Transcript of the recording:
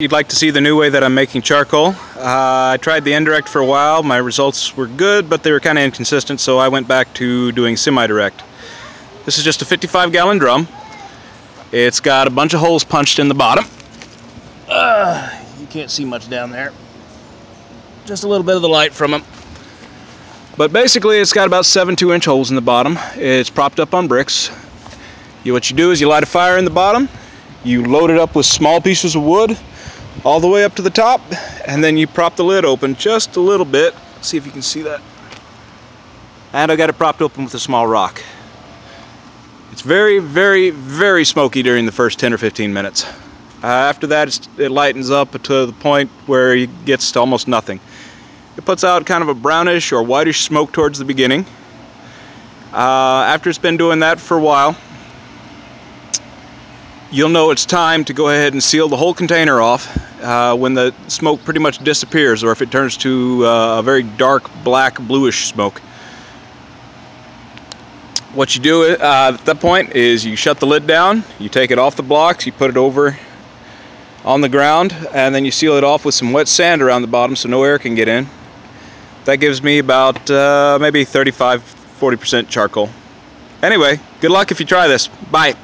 You'd like to see the new way that I'm making charcoal. Uh, I tried the indirect for a while. My results were good, but they were kind of inconsistent, so I went back to doing semi-direct. This is just a 55 gallon drum. It's got a bunch of holes punched in the bottom. Uh, you can't see much down there. Just a little bit of the light from them. But basically it's got about seven two inch holes in the bottom. It's propped up on bricks. You, what you do is you light a fire in the bottom, you load it up with small pieces of wood, all the way up to the top and then you prop the lid open just a little bit. See if you can see that. And I got it propped open with a small rock. It's very very very smoky during the first 10 or 15 minutes. Uh, after that it lightens up to the point where it gets to almost nothing. It puts out kind of a brownish or whitish smoke towards the beginning. Uh, after it's been doing that for a while you'll know it's time to go ahead and seal the whole container off uh, when the smoke pretty much disappears or if it turns to uh, a very dark black bluish smoke. What you do uh, at that point is you shut the lid down, you take it off the blocks, you put it over on the ground and then you seal it off with some wet sand around the bottom so no air can get in. That gives me about uh, maybe 35-40% charcoal. Anyway, good luck if you try this. Bye.